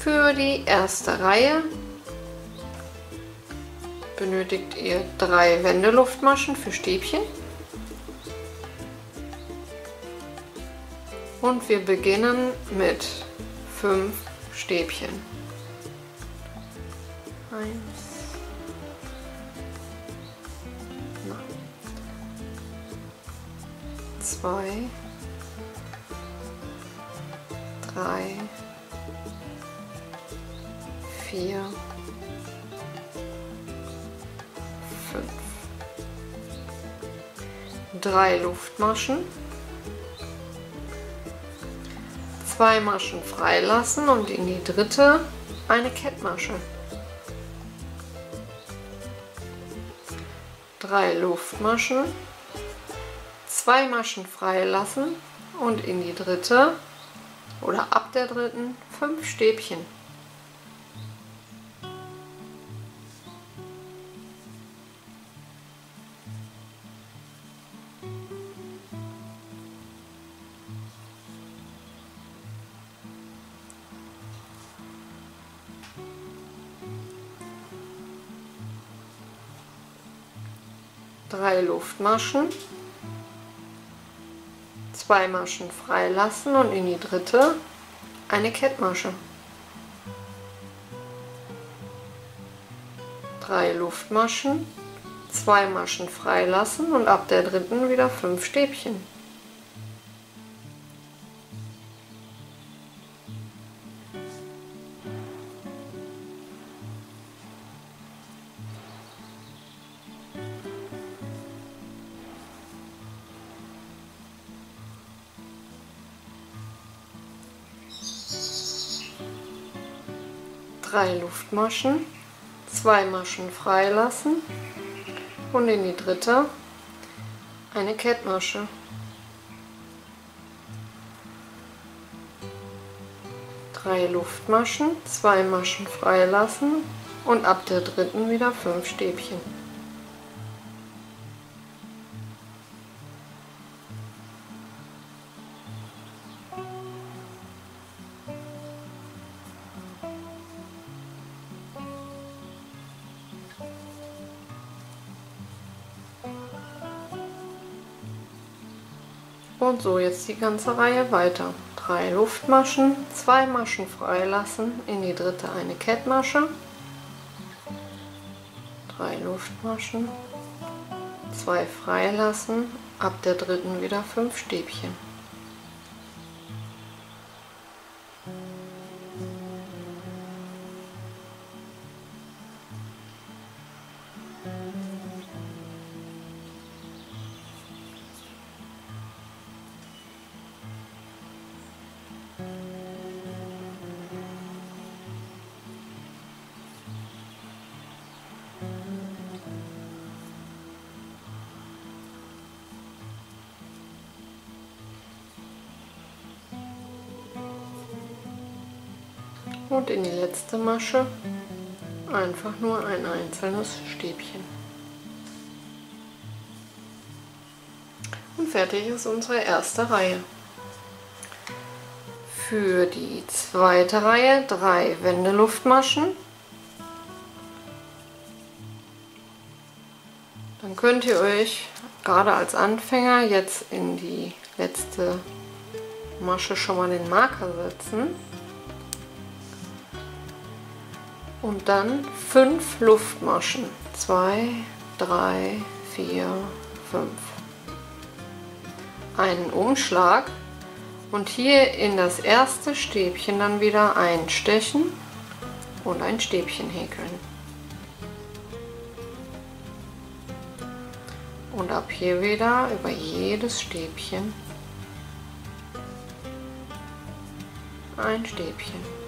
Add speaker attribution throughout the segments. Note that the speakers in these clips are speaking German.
Speaker 1: Für die erste Reihe benötigt ihr drei Wendeluftmaschen für Stäbchen. Und wir beginnen mit fünf Stäbchen. Eins. Zwei. Drei. Vier. Fünf. Drei Luftmaschen. zwei Maschen freilassen und in die dritte eine Kettmasche. Drei Luftmaschen, zwei Maschen freilassen und in die dritte oder ab der dritten fünf Stäbchen. Drei Luftmaschen, zwei Maschen freilassen und in die dritte eine Kettmasche. Drei Luftmaschen, zwei Maschen freilassen und ab der dritten wieder fünf Stäbchen. Drei Luftmaschen, zwei Maschen freilassen und in die dritte eine Kettmasche. Drei Luftmaschen, zwei Maschen freilassen und ab der dritten wieder fünf Stäbchen. Und so jetzt die ganze Reihe weiter. Drei Luftmaschen, zwei Maschen freilassen, in die dritte eine Kettmasche, drei Luftmaschen, zwei freilassen, ab der dritten wieder fünf Stäbchen. Und in die letzte Masche einfach nur ein einzelnes Stäbchen. Und fertig ist unsere erste Reihe. Für die zweite Reihe drei Wendeluftmaschen. Dann könnt ihr euch gerade als Anfänger jetzt in die letzte Masche schon mal den Marker setzen. Und dann fünf Luftmaschen. Zwei, drei, vier, fünf. Einen Umschlag und hier in das erste Stäbchen dann wieder einstechen und ein Stäbchen häkeln. Und ab hier wieder über jedes Stäbchen ein Stäbchen.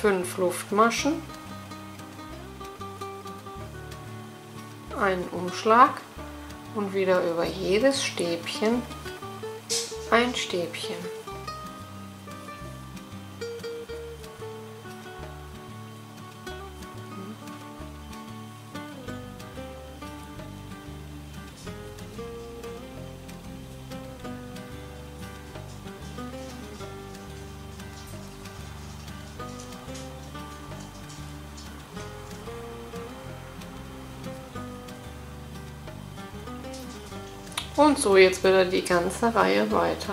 Speaker 1: Fünf Luftmaschen, einen Umschlag und wieder über jedes Stäbchen ein Stäbchen. Und so jetzt wieder die ganze Reihe weiter.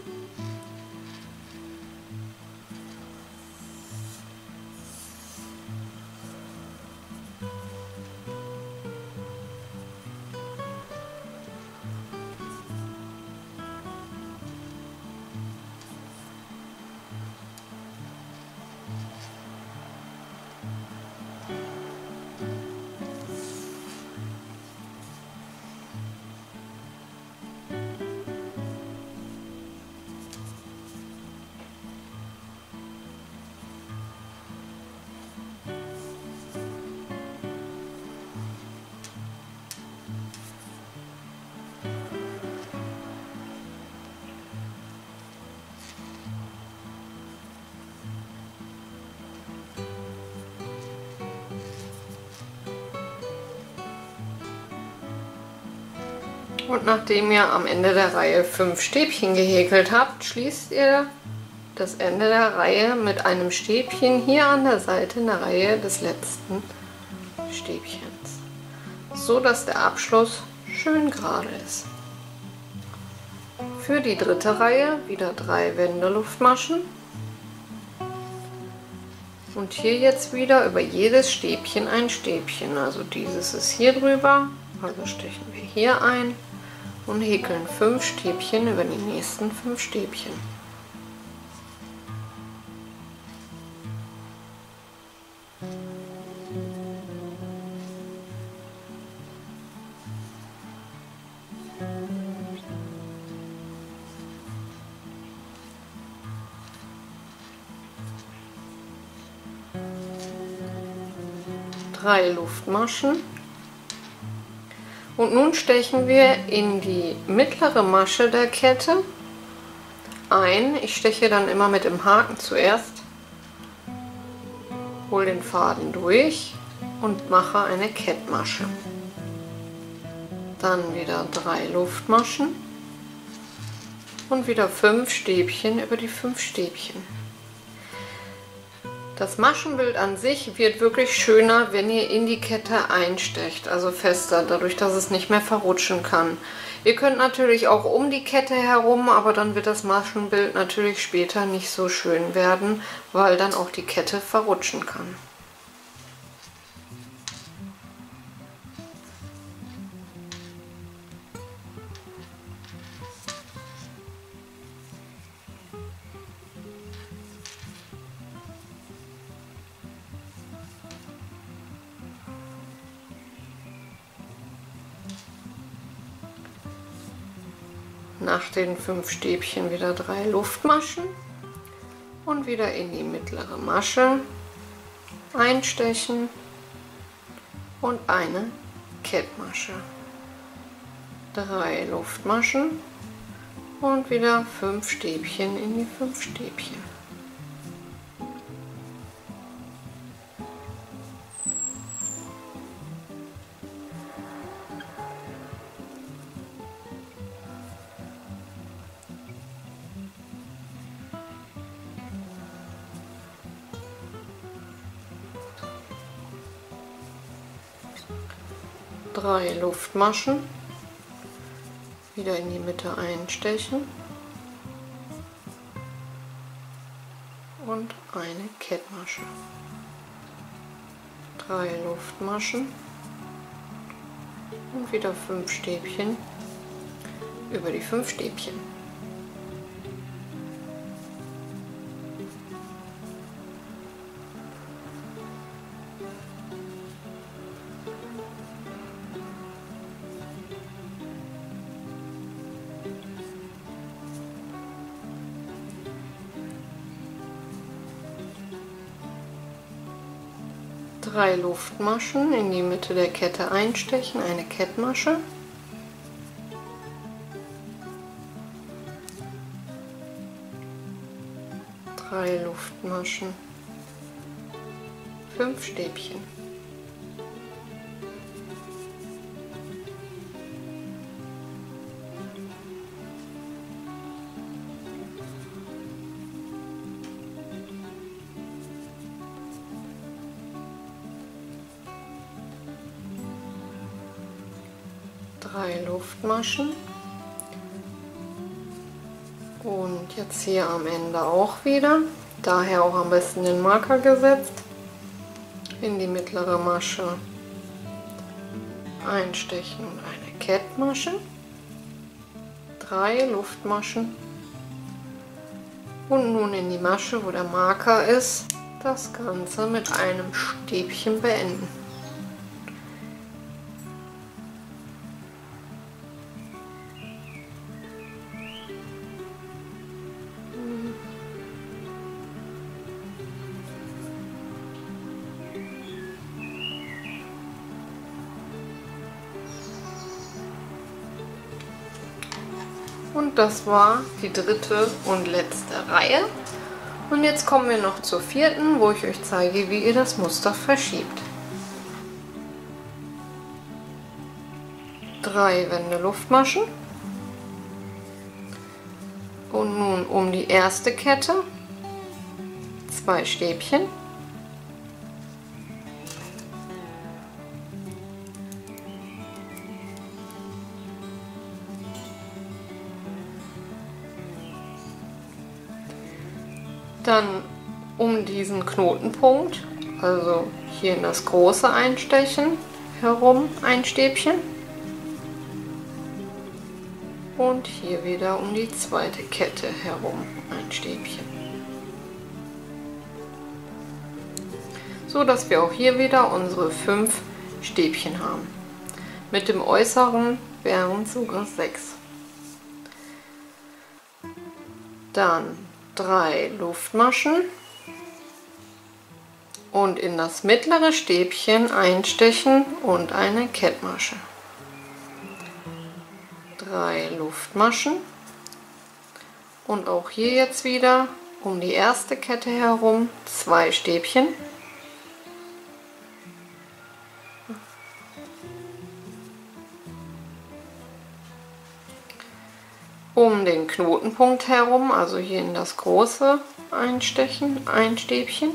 Speaker 1: Und nachdem ihr am Ende der Reihe fünf Stäbchen gehäkelt habt, schließt ihr das Ende der Reihe mit einem Stäbchen hier an der Seite in der Reihe des letzten Stäbchens, so dass der Abschluss schön gerade ist. Für die dritte Reihe wieder drei Wendeluftmaschen und hier jetzt wieder über jedes Stäbchen ein Stäbchen. Also dieses ist hier drüber, also stechen wir hier ein und häkeln fünf Stäbchen über die nächsten fünf Stäbchen. Drei Luftmaschen und nun stechen wir in die mittlere Masche der Kette ein. Ich steche dann immer mit dem Haken zuerst, hole den Faden durch und mache eine Kettmasche. Dann wieder drei Luftmaschen und wieder fünf Stäbchen über die fünf Stäbchen. Das Maschenbild an sich wird wirklich schöner, wenn ihr in die Kette einstecht, also fester, dadurch, dass es nicht mehr verrutschen kann. Ihr könnt natürlich auch um die Kette herum, aber dann wird das Maschenbild natürlich später nicht so schön werden, weil dann auch die Kette verrutschen kann. Nach den fünf Stäbchen wieder drei Luftmaschen und wieder in die mittlere Masche einstechen und eine Kettmasche. Drei Luftmaschen und wieder fünf Stäbchen in die fünf Stäbchen. Drei Luftmaschen wieder in die Mitte einstechen und eine Kettmasche. Drei Luftmaschen und wieder fünf Stäbchen über die fünf Stäbchen. Drei Luftmaschen in die Mitte der Kette einstechen, eine Kettmasche. Drei Luftmaschen, fünf Stäbchen. Luftmaschen und jetzt hier am Ende auch wieder, daher auch am besten den Marker gesetzt, in die mittlere Masche einstechen und eine Kettmasche, drei Luftmaschen. Und nun in die Masche, wo der Marker ist, das Ganze mit einem Stäbchen beenden. Und das war die dritte und letzte Reihe. Und jetzt kommen wir noch zur vierten, wo ich euch zeige, wie ihr das Muster verschiebt. Drei Wände Luftmaschen. Und nun um die erste Kette zwei Stäbchen. Dann um diesen Knotenpunkt, also hier in das große einstechen, herum ein Stäbchen. Und hier wieder um die zweite Kette herum ein Stäbchen. So dass wir auch hier wieder unsere fünf Stäbchen haben. Mit dem äußeren wären sogar sechs. Dann drei Luftmaschen und in das mittlere Stäbchen einstechen und eine Kettmasche. Drei Luftmaschen und auch hier jetzt wieder um die erste Kette herum zwei Stäbchen. Knotenpunkt herum, also hier in das große einstechen, ein Stäbchen.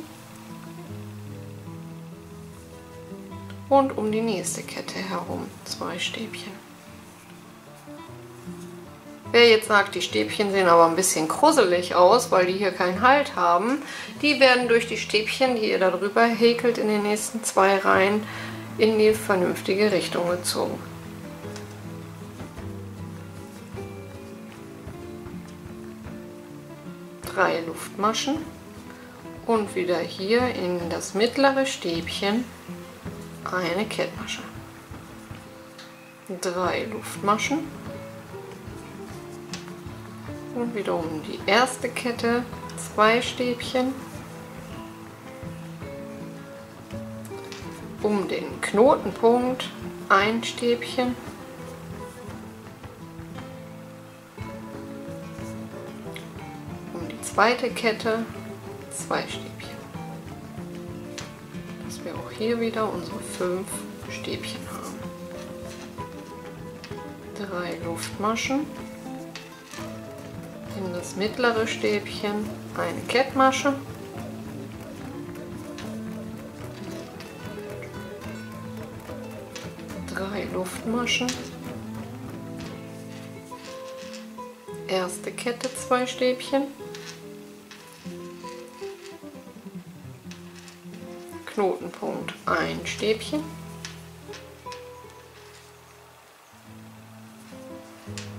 Speaker 1: Und um die nächste Kette herum zwei Stäbchen. Wer jetzt sagt, die Stäbchen sehen aber ein bisschen kruselig aus, weil die hier keinen Halt haben, die werden durch die Stäbchen, die ihr darüber häkelt in den nächsten zwei Reihen, in die vernünftige Richtung gezogen. Drei Luftmaschen und wieder hier in das mittlere Stäbchen eine Kettmasche. Drei Luftmaschen und wiederum die erste Kette, zwei Stäbchen um den Knotenpunkt ein Stäbchen zweite Kette zwei Stäbchen. Dass wir auch hier wieder unsere fünf Stäbchen haben. Drei Luftmaschen. In das mittlere Stäbchen eine Kettmasche. Drei Luftmaschen. Erste Kette zwei Stäbchen. Knotenpunkt ein Stäbchen.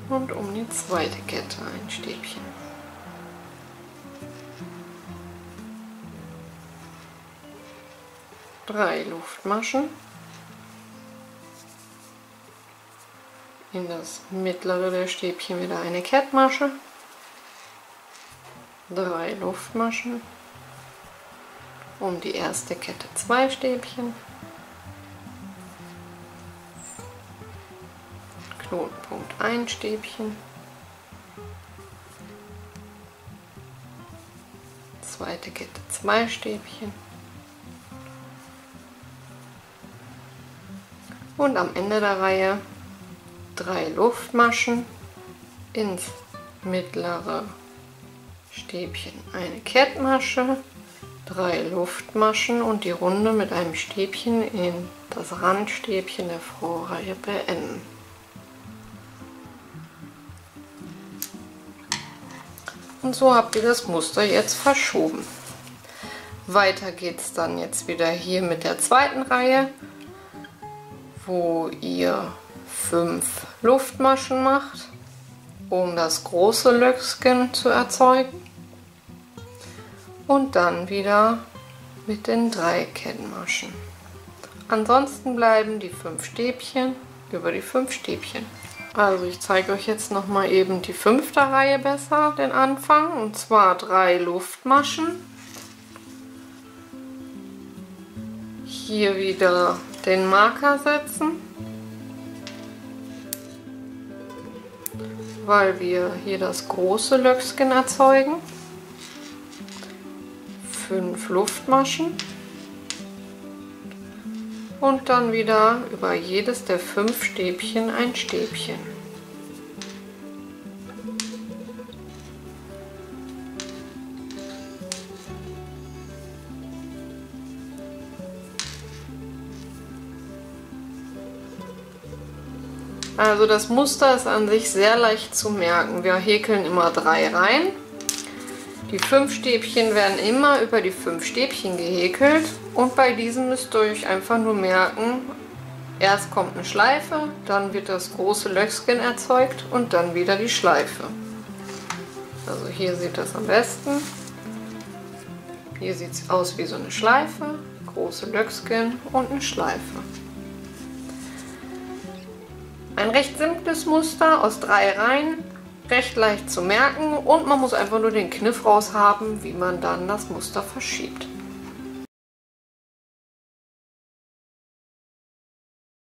Speaker 1: Und um die zweite Kette ein Stäbchen. Drei Luftmaschen. In das mittlere der Stäbchen wieder eine Kettmasche. Drei Luftmaschen um die erste Kette zwei Stäbchen. Knotenpunkt ein Stäbchen. Zweite Kette zwei Stäbchen. Und am Ende der Reihe drei Luftmaschen ins mittlere Stäbchen eine Kettmasche, drei Luftmaschen und die Runde mit einem Stäbchen in das Randstäbchen der Vorreihe beenden. Und so habt ihr das Muster jetzt verschoben. Weiter geht es dann jetzt wieder hier mit der zweiten Reihe, wo ihr fünf Luftmaschen macht, um das große Löckskin zu erzeugen. Und dann wieder mit den drei Kettenmaschen. Ansonsten bleiben die fünf Stäbchen über die fünf Stäbchen. Also ich zeige euch jetzt noch mal eben die fünfte Reihe besser, den Anfang. Und zwar drei Luftmaschen. Hier wieder den Marker setzen. Weil wir hier das große Löckskin erzeugen. Fünf Luftmaschen. Und dann wieder über jedes der fünf Stäbchen ein Stäbchen. Also das Muster ist an sich sehr leicht zu merken. Wir häkeln immer drei Reihen. Die fünf Stäbchen werden immer über die fünf Stäbchen gehäkelt und bei diesem müsst ihr euch einfach nur merken, erst kommt eine Schleife, dann wird das große Löchchen erzeugt und dann wieder die Schleife. Also hier sieht das am besten. Hier sieht es aus wie so eine Schleife, große Löckskin und eine Schleife. Ein recht simples Muster aus drei Reihen, recht leicht zu merken und man muss einfach nur den Kniff raus haben, wie man dann das Muster verschiebt.